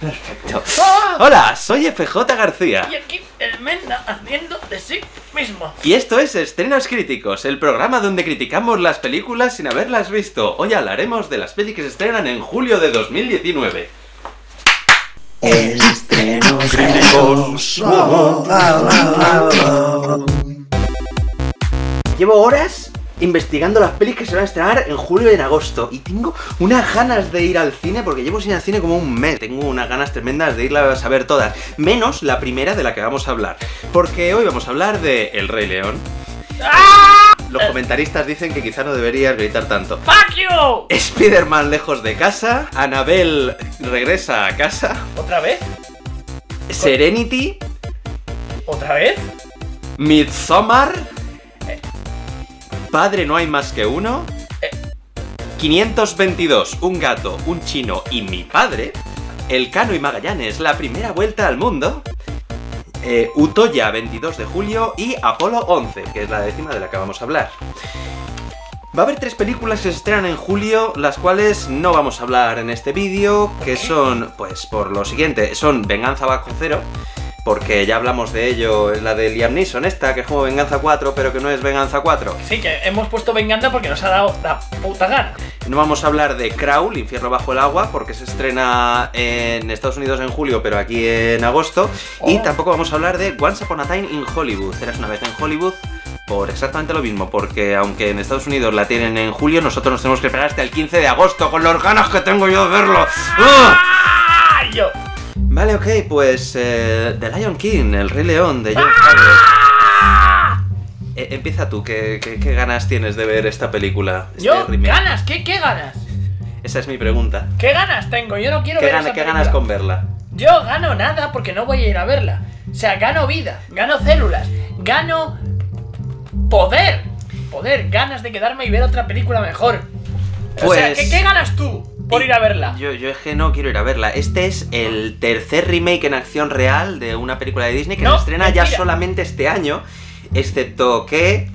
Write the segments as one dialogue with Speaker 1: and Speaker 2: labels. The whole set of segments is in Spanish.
Speaker 1: Perfecto.
Speaker 2: ¡Ah!
Speaker 1: Hola, soy FJ García.
Speaker 2: Y aquí el Menda haciendo de sí mismo.
Speaker 1: Y esto es Estrenos Críticos, el programa donde criticamos las películas sin haberlas visto. Hoy hablaremos de las pelis que se estrenan en julio de 2019.
Speaker 3: Estrenos críticos.
Speaker 1: Llevo horas investigando las pelis que se van a estrenar en julio y en agosto y tengo unas ganas de ir al cine porque llevo sin ir al cine como un mes. Tengo unas ganas tremendas de irlas a ver todas, menos la primera de la que vamos a hablar, porque hoy vamos a hablar de El Rey León. Los comentaristas dicen que quizá no deberías gritar tanto.
Speaker 2: ¡Fuck you!
Speaker 1: Spider-Man lejos de casa, Annabelle regresa a casa,
Speaker 2: ¿Otra vez?
Speaker 1: Serenity,
Speaker 2: ¿Otra vez?
Speaker 1: Midsommar, Padre no hay más que uno, 522, un gato, un chino y mi padre, El Cano y Magallanes, la primera vuelta al mundo, eh, Utoya 22 de julio y Apolo 11, que es la décima de la que vamos a hablar. Va a haber tres películas que se estrenan en julio, las cuales no vamos a hablar en este vídeo, que son, pues, por lo siguiente, son Venganza Bajo Cero, porque ya hablamos de ello en la de Liam Neeson, esta, que es como Venganza 4, pero que no es Venganza 4.
Speaker 2: Sí, que hemos puesto venganza porque nos ha dado la puta gana.
Speaker 1: No vamos a hablar de Crawl, Infierno Bajo el Agua, porque se estrena en Estados Unidos en julio, pero aquí en agosto. Y
Speaker 2: Oh.
Speaker 1: tampoco vamos a hablar de Once Upon a Time in Hollywood. Eras una vez en Hollywood por exactamente lo mismo, porque aunque en Estados Unidos la tienen en julio, nosotros nos tenemos que esperar hasta el 15 de agosto, con los ganas que tengo yo de verlo. ¡Ugh!
Speaker 2: ¡Ah! Yo.
Speaker 1: Vale, ok, pues eh, The Lion King, El Rey León de John Favreau. Eh, empieza tú, ¿qué, qué, qué ganas tienes de ver esta película? este
Speaker 2: Yo,
Speaker 1: remake?
Speaker 2: ganas, ¿qué, ¿qué ganas?
Speaker 1: Esa es mi pregunta.
Speaker 2: ¿Qué ganas tengo? Yo no quiero
Speaker 1: ¿Qué,
Speaker 2: ver
Speaker 1: gana-
Speaker 2: esa
Speaker 1: qué
Speaker 2: película.
Speaker 1: ganas con verla?
Speaker 2: Yo gano nada porque no voy a ir a verla. O sea, gano vida, gano células, gano poder. Poder, ganas de quedarme y ver otra película mejor. O sea,
Speaker 1: Pues-
Speaker 2: ¿qué, qué ganas tú por ir a verla?
Speaker 1: Yo, yo es que no quiero ir a verla. Este es el tercer remake en acción real de una película de Disney que
Speaker 2: No,
Speaker 1: se estrena ya solamente este año, excepto que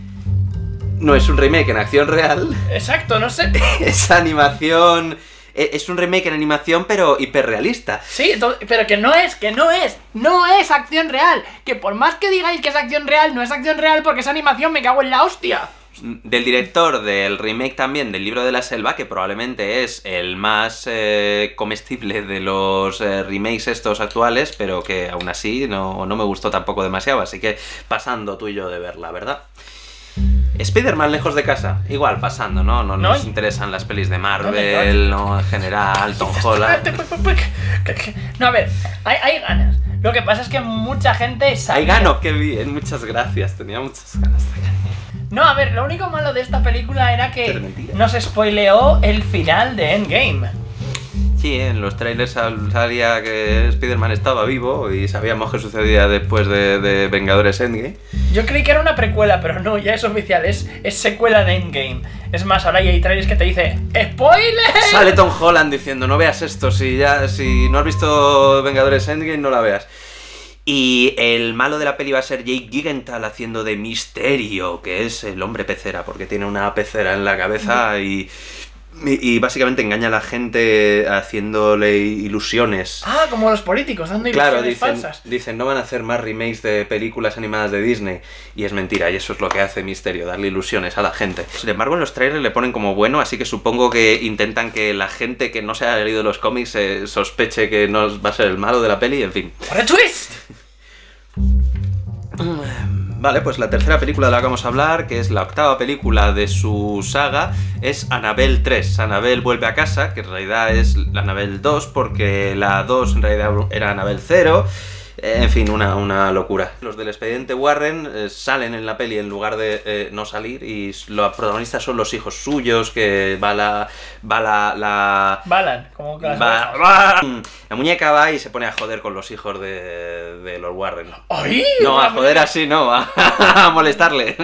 Speaker 1: no es un remake en acción real,
Speaker 2: Exacto, no sé.
Speaker 1: es animación... e- Es un remake en animación pero hiperrealista.
Speaker 2: Sí, pero que no es, que no es, no es acción real. Que por más que digáis que es acción real, no es acción real porque es animación, me cago en la hostia.
Speaker 1: Del director del remake también del libro de la selva, que probablemente es el más eh, comestible de los eh, remakes estos actuales, pero que aún así no, no me gustó tampoco demasiado, así que pasando tú y yo de verla, ¿verdad? Spider-Man lejos de casa, igual pasando, ¿no? No
Speaker 2: No,
Speaker 1: nos interesan las pelis de Marvel, no, en general, Tom Holland.
Speaker 2: No, a ver, hay, hay ganas. Lo que pasa es que mucha gente
Speaker 1: Ahí
Speaker 2: sabía-
Speaker 1: gano, qué bien, muchas gracias, tenía muchas ganas de ganar.
Speaker 2: No, a ver, lo único malo de esta película era que nos spoileó el final de Endgame.
Speaker 1: Sí, en los trailers sal- salía que Spider-Man estaba vivo y sabíamos que sucedía después de, de Vengadores Endgame.
Speaker 2: Yo creí que era una precuela, pero no, ya es oficial, es, es secuela de Endgame. Es más, ahora ya hay trailers que te dice ¡Spoiler!
Speaker 1: Sale Tom Holland diciendo, no veas esto, si ya si no has visto Vengadores Endgame no la veas. Y el malo de la peli va a ser Jake Gyllenhaal haciendo de Misterio, que es el hombre pecera, porque tiene una pecera en la cabeza y, y, y básicamente engaña a la gente haciéndole ilusiones.
Speaker 2: Ah, como los políticos, dando
Speaker 1: Claro,
Speaker 2: ilusiones
Speaker 1: dicen,
Speaker 2: falsas.
Speaker 1: dicen, no van a hacer más remakes de películas animadas de Disney. Y es mentira, y eso es lo que hace Misterio, darle ilusiones a la gente. Sin embargo, en los trailers le ponen como bueno, así que supongo que intentan que la gente que no se haya leído los cómics eh, sospeche que no va a ser el malo de la peli, en fin.
Speaker 2: ¡Por el twist!
Speaker 1: Vale, pues la tercera película de la que vamos a hablar, que es la octava película de su saga, es Annabelle 3. Annabelle vuelve a casa, que en realidad es la Annabelle 2, porque la 2 en realidad era Annabelle 0. Eh, En fin, una, una locura. Los del expediente Warren eh, salen en la peli en lugar de eh, no salir y los protagonistas son los hijos suyos, que va la... va la... la
Speaker 2: Balan, como que las
Speaker 1: va- la muñeca va y se pone a joder con los hijos de, de los Warren.
Speaker 2: ¡Ay!
Speaker 1: No, a joder así, no, a, a molestarle.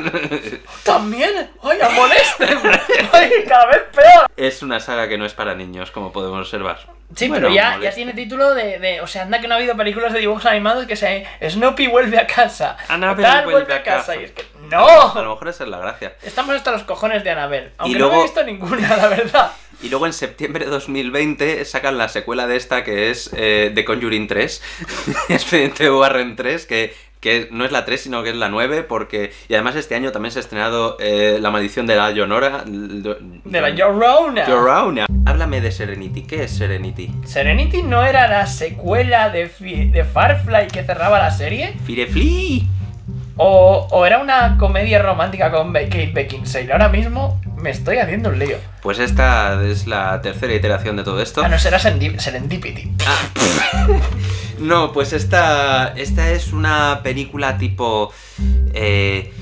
Speaker 2: ¡También! ¡Ay, a molesten! ¡Ay, cada vez peor!
Speaker 1: Es una saga que no es para niños, como podemos observar.
Speaker 2: Sí,
Speaker 1: Bueno,
Speaker 2: pero ya, ya tiene título de, de- O sea, anda que no ha habido películas de dibujos animados que se. Snoopy vuelve a casa.
Speaker 1: Annabelle
Speaker 2: Tal
Speaker 1: vuelve a casa.
Speaker 2: Y es que. No.
Speaker 1: A lo mejor esa es la gracia.
Speaker 2: Estamos hasta los cojones de Anabel. Aunque
Speaker 1: luego-
Speaker 2: no he visto ninguna, la verdad.
Speaker 1: Y luego en septiembre de 2020 sacan la secuela de esta que es eh, The Conjuring 3, Expediente Warren 3, que, que no es la 3 sino que es la 9, porque... Y además este año también se ha estrenado eh, La Maldición de la Llorona.
Speaker 2: De la Llorona.
Speaker 1: Llorona. Háblame de Serenity. ¿Qué es Serenity?
Speaker 2: Serenity no era la secuela de, Fi- de Firefly que cerraba la serie.
Speaker 1: Firefly.
Speaker 2: O, o era una comedia romántica con Kate Beckinsale. Ahora mismo me estoy haciendo un lío.
Speaker 1: Pues esta es la tercera iteración de todo esto.
Speaker 2: Ah, no será Serendi- Serendipity.
Speaker 1: No, pues esta, esta es una película tipo eh,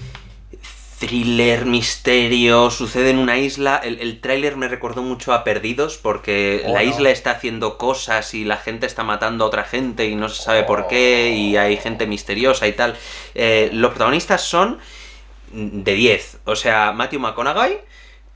Speaker 1: thriller, misterio, sucede en una isla. El, el tráiler me recordó mucho a Perdidos porque
Speaker 2: Oh,
Speaker 1: la
Speaker 2: no.
Speaker 1: isla está haciendo cosas y la gente está matando a otra gente y no se sabe por qué y hay gente misteriosa y tal. Eh, los protagonistas son de 10, o sea, Matthew McConaughey,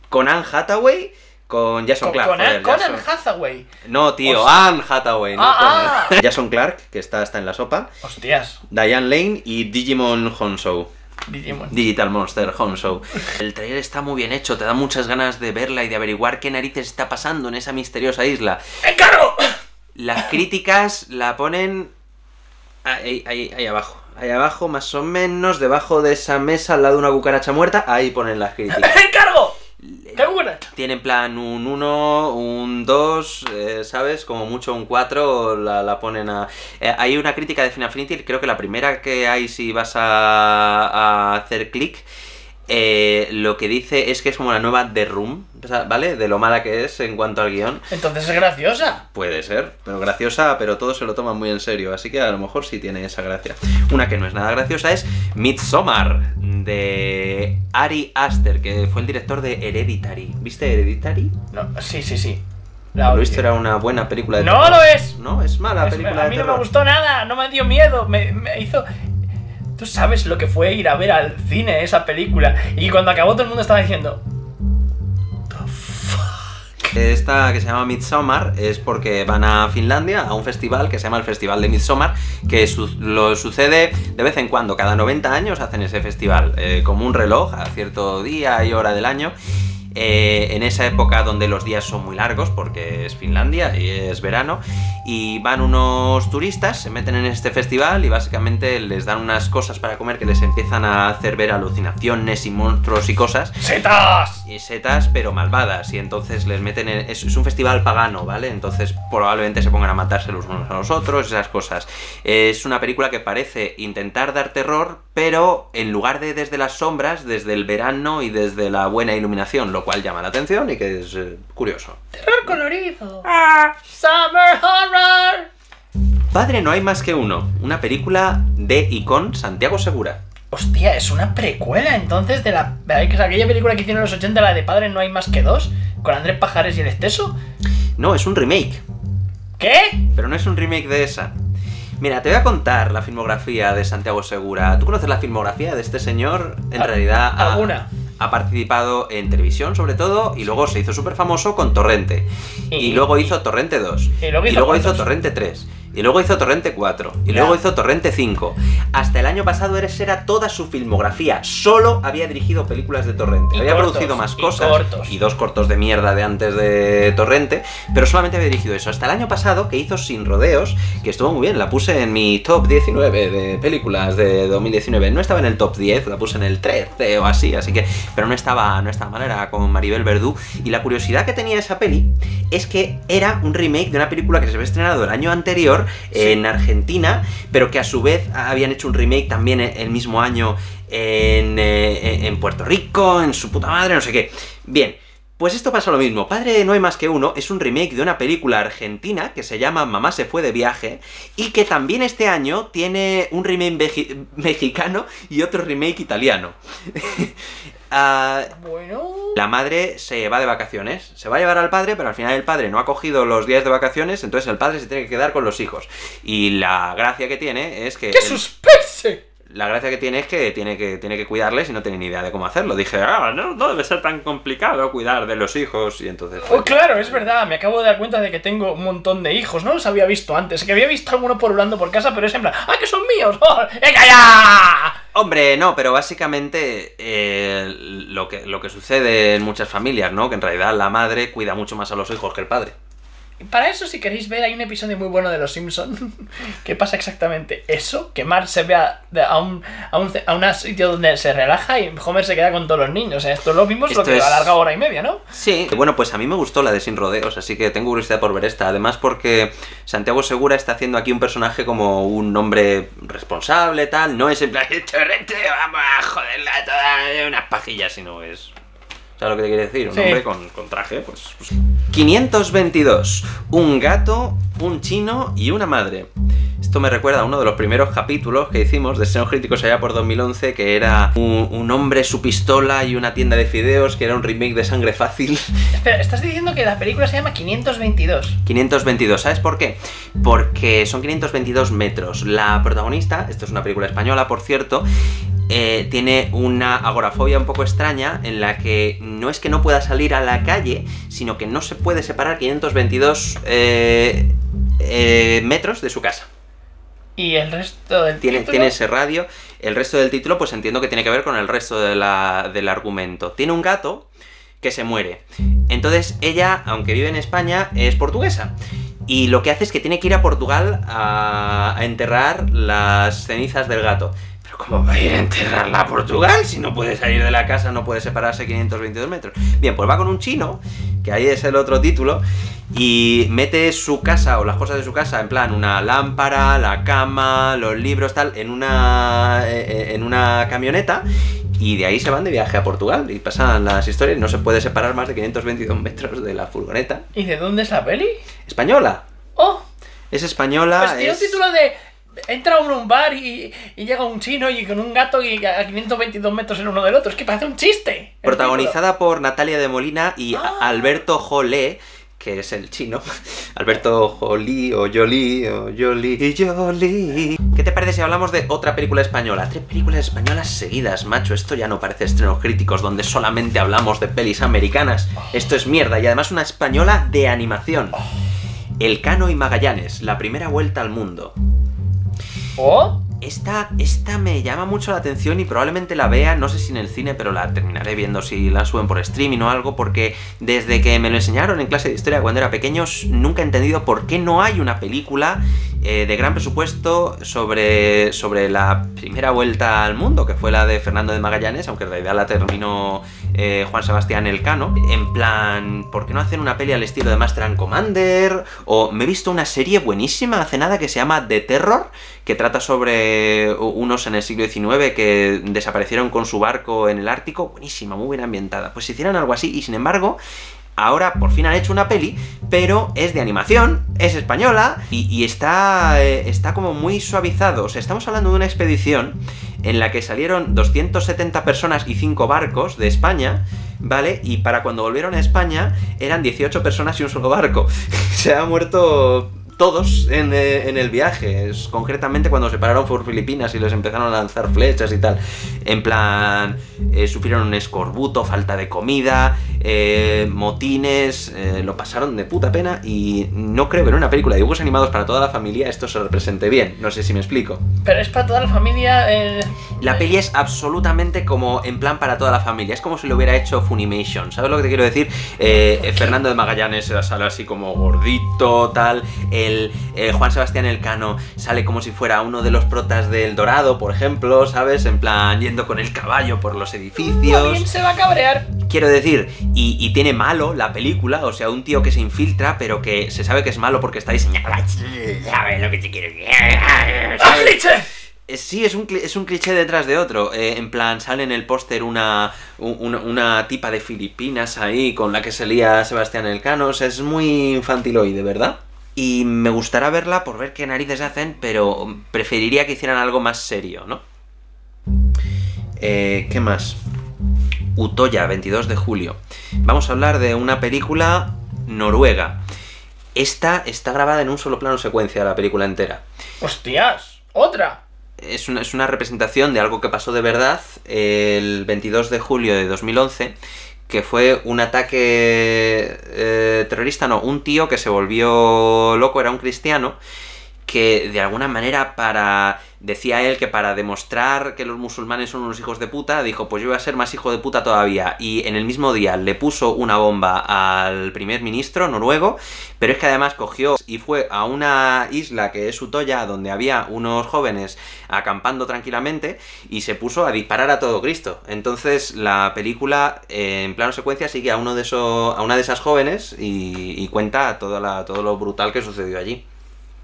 Speaker 1: con Anne Hathaway, con Jason
Speaker 2: Con,
Speaker 1: Clarke.
Speaker 2: con,
Speaker 1: joder,
Speaker 2: Conan
Speaker 1: Jason-
Speaker 2: Hathaway.
Speaker 1: no, tío. Anne Hathaway, no
Speaker 2: Ah,
Speaker 1: Conan. Jason Clark, que está, está en la sopa.
Speaker 2: Hostias.
Speaker 1: Diane Lane y Digimon Honsou.
Speaker 2: Digimon.
Speaker 1: Digital Monster Honsou. El trailer está muy bien hecho, te da muchas ganas de verla y de averiguar qué narices está pasando en esa misteriosa isla.
Speaker 2: ¡Encargo!
Speaker 1: Las críticas la ponen ahí, ahí, ahí abajo. Ahí abajo, más o menos, debajo de esa mesa, al lado de una cucaracha muerta, ahí ponen las críticas.
Speaker 2: ¡Encargo! ¡Qué buena!
Speaker 1: Tiene en plan un 1, un 2, eh, ¿sabes? Como mucho un 4 la, la ponen a... Eh, hay una crítica de Final Fantasy, creo que la primera que hay si vas a, a hacer clic, eh, lo que dice es que es como la nueva The Room, ¿vale? De lo mala que es en cuanto al guion.
Speaker 2: Entonces es graciosa.
Speaker 1: Puede ser, pero graciosa, pero todos se lo toman muy en serio, así que a lo mejor sí tiene esa gracia. Una que no es nada graciosa es Midsommar, de Ari Aster, que fue el director de Hereditary. ¿Viste Hereditary?
Speaker 2: No, sí, sí, sí.
Speaker 1: Lo visto
Speaker 2: odié.
Speaker 1: era una buena película de
Speaker 2: ¡No
Speaker 1: terror.
Speaker 2: lo es!
Speaker 1: No, es mala
Speaker 2: Es-
Speaker 1: película
Speaker 2: a
Speaker 1: de
Speaker 2: mí no
Speaker 1: terror.
Speaker 2: me gustó nada, no me dio miedo, me, me hizo... Tú sabes lo que fue ir a ver al cine esa película y cuando acabó todo el mundo estaba diciendo...
Speaker 1: Esta que se llama Midsommar es porque van a Finlandia a un festival que se llama el Festival de Midsommar, que lo sucede de vez en cuando, cada 90 años hacen ese festival, eh, como un reloj a cierto día y hora del año. Eh, en esa época donde los días son muy largos, porque es Finlandia y es verano, y van unos turistas, se meten en este festival y básicamente les dan unas cosas para comer que les empiezan a hacer ver alucinaciones y monstruos y cosas,
Speaker 2: ¡Setas!
Speaker 1: y setas, pero malvadas. Y entonces les meten en. Es, es un festival pagano, ¿vale? Entonces probablemente se pongan a matarse los unos a los otros, esas cosas. Es una película que parece intentar dar terror, pero en lugar de desde las sombras, desde el verano y desde la buena iluminación, lo cual llama la atención y que es eh, curioso.
Speaker 2: ¡Terror colorido! ¡Summer horror!
Speaker 1: Padre, no hay más que uno. Una película de y con Santiago Segura.
Speaker 2: Hostia, es una precuela entonces de la de aquella película que hicieron en los 80, la de Padre No hay más que dos, con Andrés Pajares y el Esteso.
Speaker 1: No, es un remake.
Speaker 2: ¿Qué?
Speaker 1: Pero no es un remake de esa. Mira, te voy a contar la filmografía de Santiago Segura. ¿Tú conoces la filmografía de este señor? En
Speaker 2: Al-
Speaker 1: realidad ha,
Speaker 2: alguna.
Speaker 1: Ha participado en televisión sobre todo y luego se hizo súper famoso con Torrente. Y,
Speaker 2: Y-
Speaker 1: luego hizo Torrente 2.
Speaker 2: y luego hizo?
Speaker 1: Torrente 3. Y luego hizo Torrente 4. Y luego hizo Torrente 5. Hasta el año pasado esa era toda su filmografía. Solo había dirigido películas de Torrente.
Speaker 2: Y
Speaker 1: había
Speaker 2: cortos,
Speaker 1: producido más
Speaker 2: y
Speaker 1: cosas.
Speaker 2: cortos.
Speaker 1: y dos cortos de mierda de antes de Torrente. Pero solamente había dirigido eso. Hasta el año pasado que hizo Sin Rodeos. Que estuvo muy bien. La puse en mi top 19 de películas de 2019. No estaba en el top 10. La puse en el 13 o así. Así que. Pero no estaba, no estaba mal. Era con Maribel Verdú. Y la curiosidad que tenía esa peli es que era un remake de una película que se había estrenado el año anterior en Argentina, pero que a su vez habían hecho un remake también e- el mismo año en, eh, en Puerto Rico, en su puta madre, no sé qué. Bien. Pues esto pasa lo mismo. Padre no hay más que uno es un remake de una película argentina que se llama Mamá se fue de viaje y que también este año tiene un remake mexicano y otro remake italiano.
Speaker 2: Bueno.
Speaker 1: la madre se va de vacaciones, se va a llevar al padre, pero al final el padre no ha cogido los días de vacaciones, entonces el padre se tiene que quedar con los hijos. Y la gracia que tiene es que...
Speaker 2: ¡Qué suspense!
Speaker 1: la gracia que tiene es que tiene que, tiene que cuidarles y no tiene ni idea de cómo hacerlo. Dije, ah, no, no debe ser tan complicado cuidar de los hijos. Y entonces...
Speaker 2: Oh, claro, es verdad, me acabo de dar cuenta de que tengo un montón de hijos, no los había visto antes, que había visto alguno porulando por casa, pero es en plan, ¡ah, que son míos! ¡Oh, ¡Venga ya!
Speaker 1: Hombre, no, pero básicamente eh, lo, que, lo que sucede en muchas familias, ¿no? Que en realidad la madre cuida mucho más a los hijos que el padre.
Speaker 2: Para eso, si queréis ver, hay un episodio muy bueno de Los Simpson que pasa exactamente eso, que Marge se ve a, a un, a, un, a un sitio donde se relaja y Homer se queda con todos los niños. O sea, esto es lo mismo,
Speaker 1: Esto
Speaker 2: que
Speaker 1: es-
Speaker 2: alarga hora y media, ¿no?
Speaker 1: Sí, bueno, pues a mí me gustó la de Sin Rodeos, así que tengo curiosidad por ver esta. Además, porque Santiago Segura está haciendo aquí un personaje como un hombre responsable, tal. No es en plan, "Torrente, vamos a joderla toda de unas pajillas, sino es. ¿Sabes lo que te quiere decir? Un
Speaker 2: Sí.
Speaker 1: hombre con, con traje, pues, pues. 522. Un gato, un chino y una madre. Esto me recuerda a uno de los primeros capítulos que hicimos de Senos Críticos allá por 2011, que era un, un hombre, su pistola y una tienda de fideos, que era un remake de Sangre Fácil.
Speaker 2: Espera, estás diciendo que la película se llama 522.
Speaker 1: 522, ¿sabes por qué? Porque son 522 metros. La protagonista, esto es una película española, por cierto, eh, tiene una agorafobia un poco extraña en la que no es que no pueda salir a la calle, sino que no se puede separar 522 eh, eh, metros de su casa.
Speaker 2: Y el resto del
Speaker 1: Tiene,
Speaker 2: título?
Speaker 1: tiene ese radio. El resto del título, pues entiendo que tiene que ver con el resto de la- del argumento. Tiene un gato que se muere. Entonces, ella, aunque vive en España, es portuguesa. Y lo que hace es que tiene que ir a Portugal a, a enterrar las cenizas del gato. Pero ¿cómo va a ir a enterrarla a Portugal si no puede salir de la casa, no puede separarse 522 metros? Bien, pues va con un chino, que ahí es el otro título, y mete su casa o las cosas de su casa, en plan una lámpara, la cama, los libros, tal, en una, eh, en una camioneta. Y de ahí se van de viaje a Portugal y pasan las historias. No se puede separar más de 522 metros de la furgoneta.
Speaker 2: ¿Y de dónde es la peli?
Speaker 1: Española.
Speaker 2: ¡Oh!
Speaker 1: Es española.
Speaker 2: Pues tiene
Speaker 1: es-
Speaker 2: un título de. Entra uno a un bar y, y llega un chino y con un gato y a 522 metros el uno del otro. Es que parece un chiste.
Speaker 1: Protagonizada por Natalia de Molina y
Speaker 2: Ah.
Speaker 1: Alberto Jolé, que es el chino. Alberto Jolí o Jolí o Jolí Jolí. ¿Qué te parece si hablamos de otra película española? Tres películas españolas seguidas, macho. Esto ya no parece estrenos críticos donde solamente hablamos de pelis americanas. Esto es mierda y además una española de animación. El Cano y Magallanes, la primera vuelta al mundo.
Speaker 2: ¡Oh!
Speaker 1: Esta, esta me llama mucho la atención y probablemente la vea, no sé si en el cine, pero la terminaré viendo si la suben por streaming o algo, porque desde que me lo enseñaron en clase de historia cuando era pequeño, nunca he entendido por qué no hay una película eh, de gran presupuesto sobre, sobre la primera vuelta al mundo, que fue la de Fernando de Magallanes, aunque en realidad la terminó eh, Juan Sebastián Elcano. En plan, ¿por qué no hacen una peli al estilo de Master and Commander? O me he visto una serie buenísima hace nada que se llama The Terror, que trata sobre unos en el siglo XIX que desaparecieron con su barco en el Ártico. Buenísima, muy bien ambientada. Pues si hicieran algo así y sin embargo... Ahora por fin han hecho una peli, pero es de animación, es española y, está, eh, está como muy suavizado. O sea, estamos hablando de una expedición en la que salieron 270 personas y 5 barcos de España, ¿vale? Y para cuando volvieron a España eran 18 personas y un solo barco. Se han muerto todos en, eh, en el viaje. Es concretamente cuando se pararon por Filipinas y les empezaron a lanzar flechas y tal. En plan, eh, sufrieron un escorbuto, falta de comida, eh, motines, eh, lo pasaron de puta pena y no creo que en una película de dibujos animados para toda la familia esto se represente bien. No sé si me explico.
Speaker 2: Pero es para toda la familia. eh,
Speaker 1: La peli es absolutamente como en plan para toda la familia. Es como si lo hubiera hecho Funimation. ¿Sabes lo que te quiero decir? Eh, eh, Fernando de Magallanes sale así como gordito, tal. El Juan Sebastián Elcano sale como si fuera uno de los protas del Dorado, por ejemplo, ¿sabes? En plan yendo con el caballo por los edificios.
Speaker 2: se va a cabrear.
Speaker 1: Quiero decir, y, y tiene malo la película, o sea, un tío que se infiltra, pero que se sabe que es malo porque está diseñado. ¿Sabes lo que te quiero. Eh, Sí, es un, es un cliché detrás de otro. Eh, en plan, sale en el póster una, un- una, una tipa de Filipinas ahí con la que se lía Sebastián Elcano. O sea, es muy infantiloide, ¿verdad? Y me gustará verla por ver qué narices hacen, pero preferiría que hicieran algo más serio, ¿no? Eh, ¿Qué más? Utoya, 22 de julio. Vamos a hablar de una película noruega. Esta está grabada en un solo plano secuencia, la película entera
Speaker 2: ¡Hostias! ¡Otra!
Speaker 1: es una, es una representación de algo que pasó de verdad el 22 de julio de 2011, que fue un ataque eh, terrorista, no, un tío que se volvió loco, era un cristiano, que de alguna manera para... Decía él que para demostrar que los musulmanes son unos hijos de puta, dijo, pues yo voy a ser más hijo de puta todavía. Y en el mismo día le puso una bomba al primer ministro noruego, pero es que además cogió y fue a una isla que es Utoya, donde había unos jóvenes acampando tranquilamente, y se puso a disparar a todo Cristo. Entonces la película, en plano secuencia, sigue a uno de esos, a una de esas jóvenes y, y cuenta todo lo brutal que sucedió allí.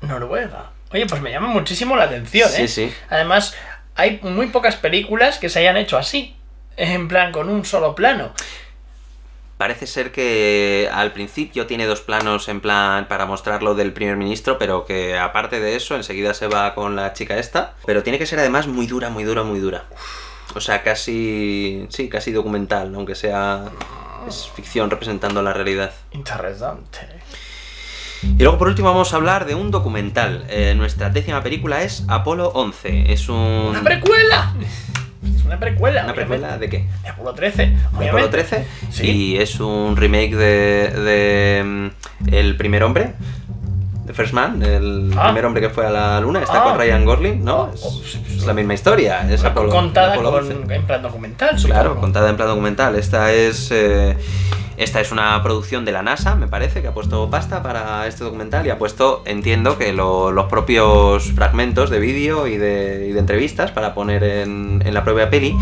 Speaker 2: Noruega. Oye, pues me llama muchísimo la atención,
Speaker 1: Sí,
Speaker 2: ¿eh?
Speaker 1: sí.
Speaker 2: Además, hay muy pocas películas que se hayan hecho así. En plan, con un solo plano.
Speaker 1: Parece ser que al principio tiene dos planos en plan para mostrar lo del primer ministro, pero que aparte de eso enseguida se va con la chica esta. Pero tiene que ser además muy dura, muy dura, muy dura. O sea, casi... Sí, casi documental, aunque sea... Es ficción representando la realidad.
Speaker 2: Interesante.
Speaker 1: Y luego por último vamos a hablar de un documental. Eh, nuestra décima película es Apolo 11. Es un...
Speaker 2: ¡Una precuela! Es una precuela.
Speaker 1: ¿Una
Speaker 2: obviamente.
Speaker 1: precuela de qué?
Speaker 2: De Apolo 13.
Speaker 1: de. Apolo 13
Speaker 2: Sí.
Speaker 1: y es un remake de, de mm, El primer hombre de First Man, el
Speaker 2: Ah.
Speaker 1: primer hombre que fue a la luna, está
Speaker 2: Ah.
Speaker 1: con Ryan Gosling, ¿no? Es,
Speaker 2: oh, sí, sí.
Speaker 1: es la misma historia, es Apolo,
Speaker 2: Contada
Speaker 1: Apolo
Speaker 2: con,
Speaker 1: 11.
Speaker 2: en plan documental, supongo.
Speaker 1: Claro, contada en plan documental. Esta es eh, esta es una producción de la NASA, me parece, que ha puesto pasta para este documental y ha puesto, entiendo, que lo- los propios fragmentos de vídeo y de, entrevistas para poner en, en la propia peli.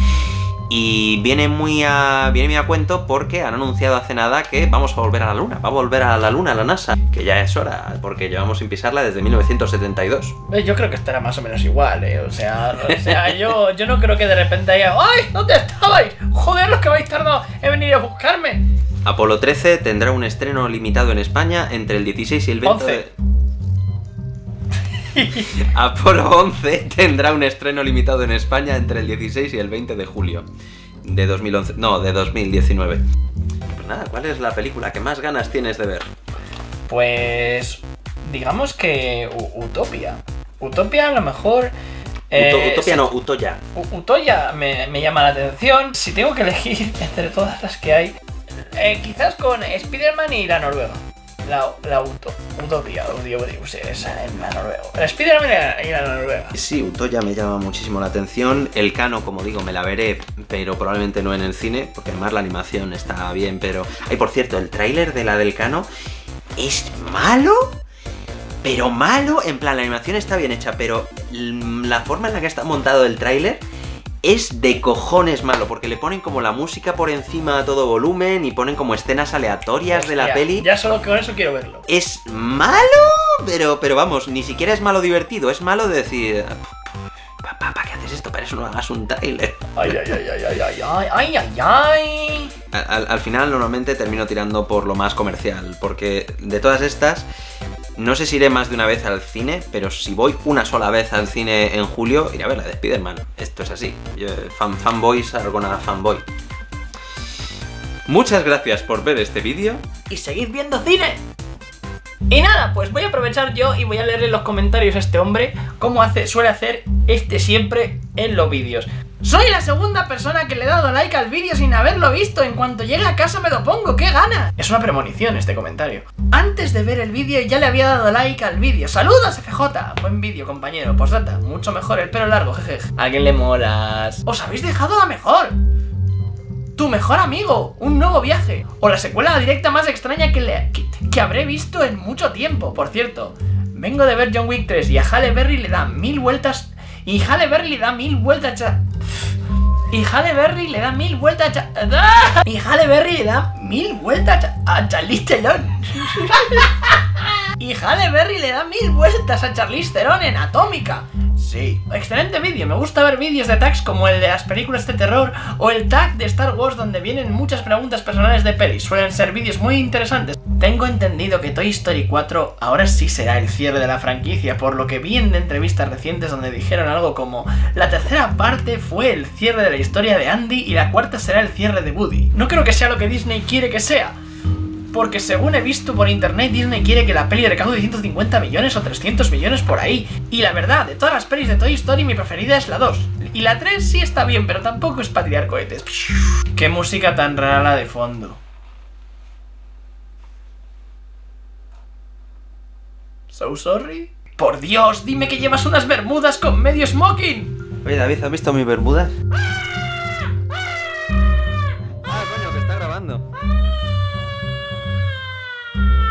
Speaker 1: Y viene muy, a, viene muy a cuento porque han anunciado hace nada que vamos a volver a la Luna. Va a volver a la Luna la NASA. Que ya es hora, porque llevamos sin pisarla desde 1972.
Speaker 2: Eh, Yo creo que estará más o menos igual, ¿eh? O sea, o sea yo, yo no creo que de repente haya. ¡Ay! ¿Dónde estabais? ¡Joder, los que habéis tardado en venir a buscarme!
Speaker 1: Apolo 13 tendrá un estreno limitado en España entre el 16 y el 20 de... Apolo 11 tendrá un estreno limitado en España entre el 16 y el 20 de julio de 2011, no, de 2019. Pues nada, ¿cuál es la película que más ganas tienes de ver?
Speaker 2: Pues. Digamos que. U- Utopia. Utopia a lo mejor. Eh,
Speaker 1: Utopia no, Utoya.
Speaker 2: U- Utoya me, me llama la atención. Si tengo que elegir entre todas las que hay, eh, quizás con Spider-Man y la Noruega. La, la Uto- sí, esa en la Noruega. El Spider-Man y la, y la Noruega.
Speaker 1: Sí, Utoya me llama muchísimo la atención. El Cano, como digo, me la veré, pero probablemente no en el cine, porque además la animación está bien, pero... Ay, por cierto, el tráiler de la del Cano es malo, pero malo. En plan, la animación está bien hecha, pero mm, la forma en la que está montado el tráiler es de cojones malo, porque le ponen como la música por encima a todo volumen y ponen como escenas aleatorias de la peli.
Speaker 2: Ya solo con eso quiero verlo.
Speaker 1: Es malo, pero, pero vamos, ni siquiera es malo divertido, es malo de decir... Papá, ¿para qué haces esto? Para eso no hagas un tráiler.
Speaker 2: Ay, ay, ay, ay, ay, ay, ay, ay, ay, ay.
Speaker 1: Al, al final normalmente termino tirando por lo más comercial, porque de todas estas, no sé si iré más de una vez al cine, pero si voy una sola vez al cine en julio, iré a ver la de Spider-Man. Esto es así. Fan, fanboys are gonna fanboy. Muchas gracias por ver este vídeo.
Speaker 2: y seguid viendo cine. Y nada, pues voy a aprovechar yo y voy a leerle los comentarios a este hombre, como hace, suele hacer este siempre en los vídeos. Soy la segunda persona que le he dado like al vídeo sin haberlo visto. En cuanto llegue a casa me lo pongo, ¡qué gana! Es una premonición este comentario. Antes de ver el vídeo ya le había dado like al vídeo. ¡Saludos, FJ! Buen vídeo, compañero. Postdata, mucho mejor el pelo largo, jeje. ¿A alguien le molas? ¡Os habéis dejado la mejor! Tu mejor amigo, un nuevo viaje. O la secuela directa más extraña que, le- que, que habré visto en mucho tiempo. Por cierto, vengo de ver John Wick 3 y a Halle Berry le da mil vueltas. Y Halle Berry le da mil vueltas. a- Y Halle Berry le da mil vueltas. a- ¡Ah! Y Halle Berry le da mil vueltas a Charlize Theron. Y Halle Berry le da mil vueltas a Charlize Theron en Atómica. Sí. Excelente vídeo. Me gusta ver vídeos de tags como el de las películas de terror o el tag de Star Wars donde vienen muchas preguntas personales de pelis. Suelen ser vídeos muy interesantes. Tengo entendido que Toy Story 4 ahora sí será el cierre de la franquicia, por lo que vi en entrevistas recientes donde dijeron algo como la tercera parte fue el cierre de la historia de Andy y la cuarta será el cierre de Woody. No creo que sea lo que Disney quiere que sea. Porque según he visto por internet, Disney quiere que la peli recaude 150 millones o 300 millones por ahí. Y la verdad, de todas las pelis de Toy Story, mi preferida es la 2. Y la 3 sí está bien, pero tampoco es para tirar cohetes. Qué música tan rara de fondo. So sorry. Por Dios, dime que llevas unas bermudas con medio smoking.
Speaker 1: Oye, David, ¿has visto mis bermudas? Ah, coño, que está grabando.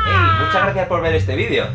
Speaker 1: Hey, muchas gracias por ver este vídeo.